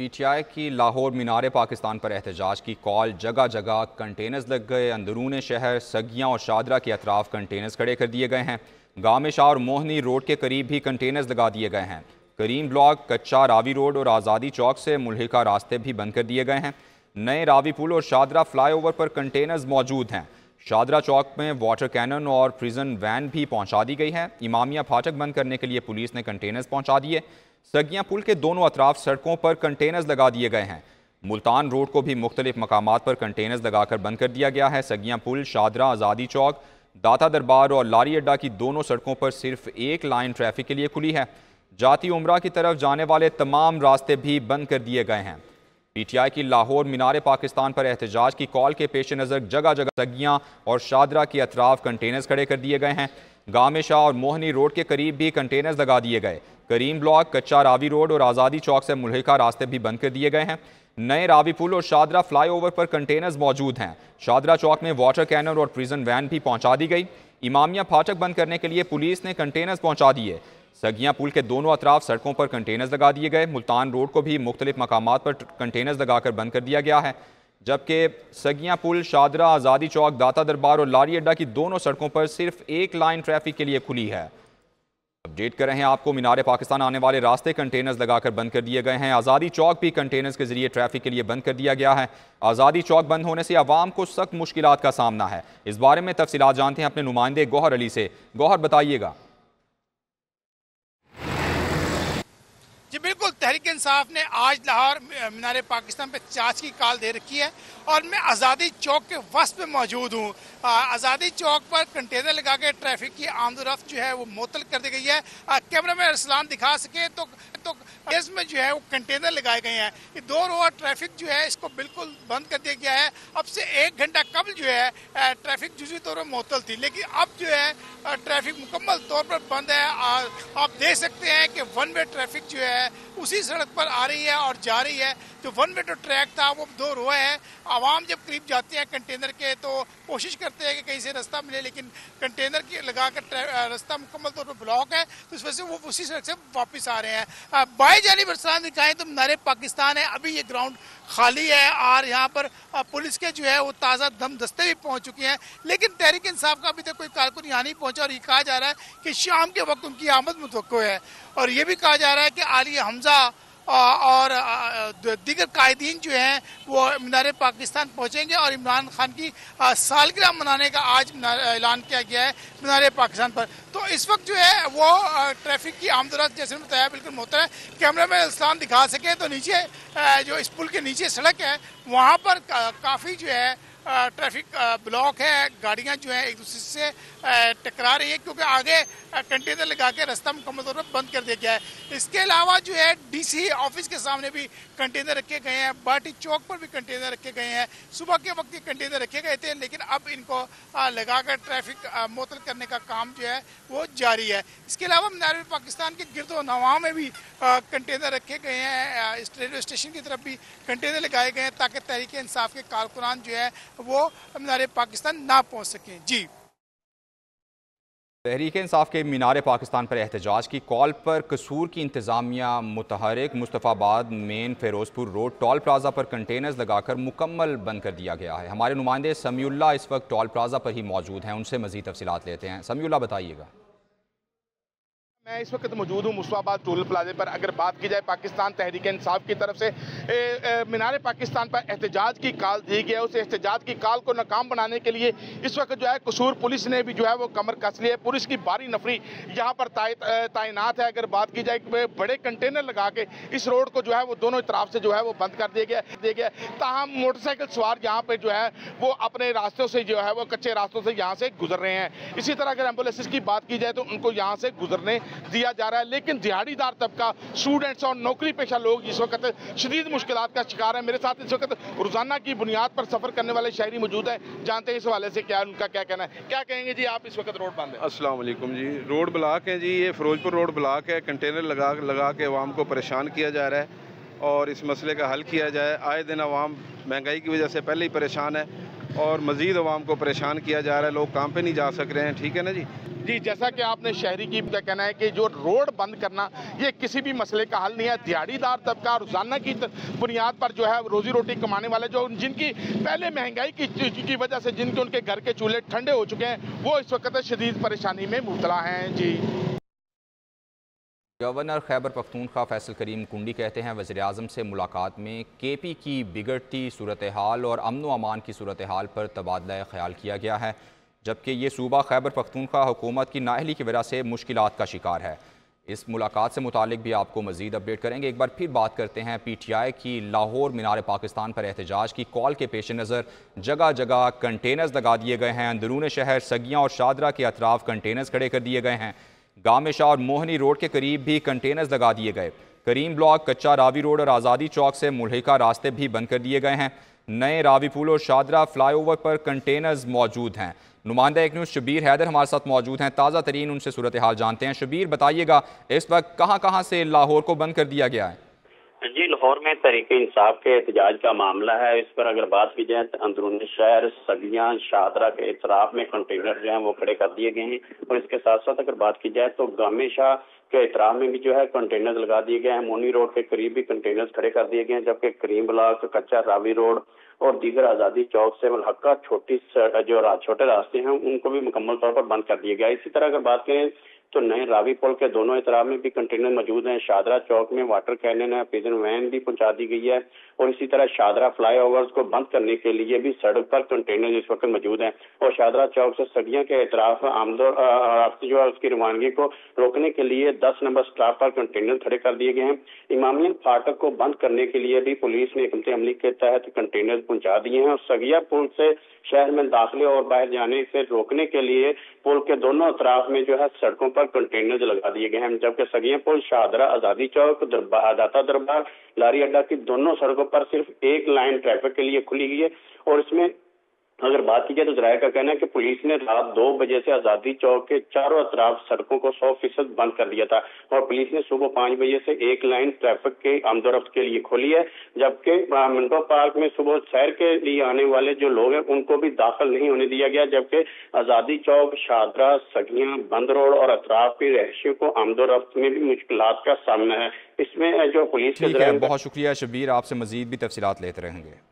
PTI की लाहौर मीनार पाकिस्तान पर एहतजाज की कॉल जगह जगह कंटेनर्स लग गए। अंदरून शहर सगियाँ और शादरा के अतराफ कंटेनर्स खड़े कर दिए गए हैं। गाँव में शाह और मोहनी रोड के करीब भी कंटेनर्स लगा दिए गए हैं। करीम ब्लॉक, कच्चा रावी रोड और आज़ादी चौक से मुल्हिका रास्ते भी बंद कर दिए गए हैं। नए रावी पुल और शादरा फ्लाईओवर पर कंटेनर्स मौजूद हैं। शादरा चौक में वाटर कैनन और प्रिजन वैन भी पहुँचा दी गई है। इमामिया फाटक बंद करने के लिए पुलिस ने कंटेनर्स पहुँचा दिए। सगिया पुल के दोनों अतराफ सड़कों पर कंटेनर्स लगा दिए गए हैं। मुल्तान रोड को भी मुख्तलिफ़ मकाम पर कंटेनर्स लगाकर बंद कर दिया गया है। सगिया पुल, शादरा, आज़ादी चौक, दाता दरबार और लारी अड्डा की दोनों सड़कों पर सिर्फ़ एक लाइन ट्रैफ़िक के लिए खुली है। जाती उम्र की तरफ़ जाने वाले तमाम रास्ते भी बंद कर दिए गए हैं। पीटीआई की लाहौर मीनार पाकिस्तान पर एहतजाज की कॉल के पेश नज़र जगह जगह सगियाँ और शादरा के अतराफ कंटेनर्स खड़े कर दिए गए हैं। गामे शाह और मोहनी रोड के करीब भी कंटेनर्स लगा दिए गए। करीम ब्लॉक, कच्चा रावी रोड और आज़ादी चौक से मुलहिका रास्ते भी बंद कर दिए गए हैं। नए रावी पुल और शादरा फ्लाईओवर पर कंटेनर्स मौजूद हैं। शादरा चौक में वाटर कैनर और प्रिजन वैन भी पहुँचा दी गई। इमामिया फाटक बंद करने के लिए पुलिस ने कंटेनर्स पहुँचा दिए। सगिया पुल के दोनों अतराफ सड़कों पर कंटेनर्स लगा दिए गए। मुल्तान रोड को भी मुख्तलिफ़ मकाम पर कंटेनर्स लगाकर बंद कर दिया गया है। जबकि सगिया पुल, शादरा, आज़ादी चौक, दाता दरबार और लारी अड्डा की दोनों सड़कों पर सिर्फ़ एक लाइन ट्रैफ़िक के लिए खुली है। अपडेट कर रहे हैं आपको, मीनार पाकिस्तान आने वाले रास्ते कंटेनर्स लगाकर बंद कर दिए गए हैं। आज़ादी चौक भी कंटेनर्स के ज़रिए ट्रैफ़िक के लिए बंद कर दिया गया है। आज़ादी चौक बंद होने से आवाम को सख्त मुश्किल का सामना है। इस बारे में तफसीत जानते हैं अपने नुमाइंदे गौहर अली से। गौहर, बताइएगा। जी, बिल्कुल, तहरीक इंसाफ ने आज लाहौर मीनार पाकिस्तान पे चार्ज की काल दे रखी है और मैं आज़ादी चौक के वस्त पे मौजूद हूँ। आज़ादी चौक पर कंटेनर लगा के ट्रैफ़िक की आमदोरफ्त जो है वो मुतल कर दी गई है। कैमरा में अरसलान दिखा सके तो तो में जो है वो कंटेनर लगाए गए हैं। ये दो रोड ट्रैफ़िक जो है, इसको बिल्कुल बंद कर दिया गया है। अब से एक घंटा कबल जो है ट्रैफ़िक जुजी तौर पर मुतल थी? लेकिन अब जो है ट्रैफ़िक मुकम्मल तौर पर बंद है। आप देख सकते हैं कि वन वे ट्रैफ़िक जो है, उसी सड़क पर आ रही है और जा रही है। जो वन वे ट्रैक था, वो दो रो है। आवाम जब करीब जाते हैं कंटेनर के तो कोशिश करते हैं कि कहीं से रास्ता मिले, लेकिन कंटेनर की लगा कर रास्ता मुकम्मल तौर पर ब्लॉक है तो इस वजह से वो उसी सड़क से वापस आ रहे हैं। बाई जानी बरसात दिखाएँ तो नारे पाकिस्तान है। अभी ये ग्राउंड खाली है और यहाँ पर पुलिस के जो है वो ताज़ा दम दस्ते भी पहुँच चुके हैं। लेकिन तहरीक इंसाफ का अभी तक कोई कारकुन यहाँ नहीं पहुँचा और ये कहा जा रहा है कि शाम के वक्त उनकी आमद मुतव है। और ये भी कहा जा रहा है कि आलिया हमजा और दीगर कायदीन जो हैं, वो मीनार पाकिस्तान पहुँचेंगे और इमरान खान की सालगिरह मनाने का आज ऐलान किया गया है मीनार पाकिस्तान पर। तो इस वक्त जो है, वो ट्रैफ़िक की आमदरत जैसे बताया, बिल्कुल मोहतर है कैमरा में इस्लाम दिखा सके। तो नीचे जो इस पुल के नीचे सड़क है, वहाँ पर काफ़ी जो है ट्रैफ़िक ब्लॉक है, गाड़ियाँ जो है एक दूसरे से टकरा रही है क्योंकि आगे कंटेनर लगा के रास्ता मुकम्मल तौर पर बंद कर दिया गया है। इसके अलावा जो है, डीसी ऑफ़िस के सामने भी कंटेनर रखे गए हैं, बाटी चौक पर भी कंटेनर रखे गए हैं। सुबह के वक्त ये कंटेनर रखे गए थे, लेकिन अब इनको लगाकर ट्रैफ़िक मुतल करने का काम जो है, वो जारी है। इसके अलावा मीनार पाकिस्तान के गिरद नवा में भी कंटेनर रखे गए हैं इस रेलवे स्टेशन की तरफ़ भी कंटेनर लगाए गए हैं ताकि तहरीक इंसाफ के कारकुनान जो है वो मीनार पाकिस्तान ना पहुँच सकें। जी। तहरीक इंसाफ के मीनार पाकिस्तान पर एहतजाज की कॉल पर कसूर की इंतज़ामिया मुतहरक। Mustafabad main Ferozepur road toll plaza पर कंटेनर्स लगाकर मुकम्मल बंद कर दिया गया है। हमारे नुमाइंदे समीउल्ला इस वक्त टोल प्लाजा पर ही मौजूद हैं। उनसे मज़ीद तफसीत लेते हैं। समीउल्ला बताइएगा। मैं इस वक्त मौजूद हूँ मुस्वाबाद टोल प्लाजे पर। अगर बात की जाए पाकिस्तान तहरीक इंसाफ की तरफ़ से मीनार पाकिस्तान पर एहतजाज की कॉल दी गई है। उस एहतजाज की कॉल को नाकाम बनाने के लिए इस वक्त जो है कसूर पुलिस ने भी जो है वो कमर कस ली है। पुलिस की भारी नफरी यहाँ पर तैनात है। अगर बात की जाए बड़े कंटेनर लगा के इस रोड को जो है वो दोनों तरफ़ से जो है वो बंद कर दिया गया दिया गया। ताहम मोटरसाइकिल सवार यहाँ पर जो है वो अपने रास्तों से जो है वो कच्चे रास्तों से यहाँ से गुजर रहे हैं। इसी तरह अगर एंबुलेंस की बात की जाए तो उनको यहाँ से गुजरने दिया जा रहा है। लेकिन दिहाड़ीदार तबका स्टूडेंट्स और नौकरी पेशा लोग इस वक्त शदीद मुश्किल का शिकार है। मेरे साथ इस वक्त रोज़ाना की बुनियाद पर सफ़र करने वाले शहरी मौजूद है। जानते हैं इस हवाले से क्या उनका क्या कहना है। क्या कहेंगे जी आप इस वक्त रोड बंद है? असलम जी। रोड ब्लॉक है जी। ये फिरोजपुर रोड ब्लॉक है। कंटेनर लगा लगा के आवाम को परेशान किया जा रहा है और इस मसले का हल किया जाए। आए दिन आवाम महँगाई की वजह से पहले ही परेशान है और मज़ीद आवाम को परेशान किया जा रहा है। लोग काम पे नहीं जा सक रहे हैं। ठीक है ना जी? जी, जैसा कि आपने शहरी की कहना है कि जो रोड बंद करना, ये किसी भी मसले का हल नहीं है। दिहाड़ीदार तबका रोज़ाना की बुनियाद पर जो है रोजी रोटी कमाने वाले जो जिनकी पहले महँगाई की की वजह से जिनके उनके घर के चूल्हे ठंडे हो चुके हैं, वो इस वक्त शदीद परेशानी में मुबतला हैं। जी। गवर्नर खैबर पख्तूनख्वा फैसल करीम कुंडी कहते हैं वजी अजम से मुलाकात में के पी की बिगड़ती सूरत हाल और अमन अमान की सूरत हाल पर तबादला ख्याल किया गया है। जबकि ये सूबा खैबर पख्तूनख्वा हुकूमत की नाहली की वजह से मुश्किल का शिकार है। इस मुलाकात से मुतालिक भी आपको मजीद अपडेट करेंगे। एक बार फिर बात करते हैं पी टी आई की लाहौर मीनार पाकिस्तान पर एहतजाज की कॉल के पेश नज़र। जगह जगह कंटेनर्स लगा दिए गए हैं। अंदरून शहर सगियाँ और शादरा के अतराफ कंटेनर्स खड़े कर दिए गए हैं। गामेशा और मोहनी रोड के करीब भी कंटेनर्स लगा दिए गए। करीम ब्लॉक, कच्चा रावी रोड और आज़ादी चौक से मुल्हिका रास्ते भी बंद कर दिए गए हैं। नए रावी पुल और शादरा फ्लाईओवर पर कंटेनर्स मौजूद हैं। नुमाइंदा एक न्यूज़ शबीर हैदर हमारे साथ मौजूद हैं। ताज़ा तरीन उनसे सूरत हाल जानते हैं। शबीर बताइएगा, इस वक्त कहाँ कहाँ से लाहौर को बंद कर दिया गया है? जी, लाहौर में तरीके इंसाफ के एहतजाज का मामला है। इस पर अगर बात की जाए तो अंदरूनी शहर सदियाँ शाहदरा के इतराफ में कंटेनर जो है, वो खड़े कर दिए गए हैं। और इसके साथ साथ अगर बात की जाए तो गामे शाह के इतराफ में भी जो है कंटेनर लगा दिए गए हैं। मोनी रोड के करीब भी कंटेनर खड़े कर दिए गए हैं, जबकि करीम ब्लॉक, कच्चा रावी रोड और दीगर आज़ादी चौक से मलहका छोटी जो छोटे रास्ते हैं, उनको भी मुकम्मल तौर पर बंद कर दिया गया। इसी तरह अगर बात करें तो नए रावी पुल के दोनों इतराब में भी कंटेनर मौजूद हैं। शादरा चौक में वाटर कैनन है पिजन वैन भी पहुँचा दी गई है। और इसी तरह शादरा फ्लाई को बंद करने के लिए भी सड़क पर कंटेनर इस वक्त मौजूद हैं। और शादरा चौक से सड़िया के इतराफ आमदो जो है, उसकी रवानगी को रोकने के लिए दस नंबर स्टाफ पर कंटेनर खड़े कर दिए गए हैं। इमामियन फाटक को बंद करने के लिए भी पुलिस ने अमली के तहत कंटेनर पहुँचा दिए हैं। और सगिया पुल से शहर में दाखिले और बाहर जाने से रोकने के लिए पुल के दोनों अतराफ में जो है सड़कों पर कंटेनर लगा दिए गए हैं। जबकि सगिया पुल, शाहदरा, आज़ादी चौक दाता दरबार, लारी अड्डा की दोनों सड़कों पर सिर्फ़ एक लाइन ट्रैफ़िक के लिए खुली गई है और इसमें अगर बात की जाए तो जराये का कहना है कि पुलिस ने रात दो बजे से आज़ादी चौक के चारों अतराफ सड़कों को सौ फ़ीसद बंद कर दिया था और पुलिस ने सुबह पाँच बजे से एक लाइन ट्रैफ़िक के आमदोरफ्त के लिए खोली है जबकि मिंटो पार्क में सुबह सैर के लिए आने वाले जो लोग हैं उनको भी दाखिल नहीं होने दिया गया जबकि आज़ादी चौक शादरा सगिया बंद रोड और अतराफ के रहशियों को आमदोरफ्त में भी मुश्किल का सामना है। इसमें जो पुलिस के बहुत शुक्रिया शबीर आपसे मजीद भी तफसीत लेते रहेंगे।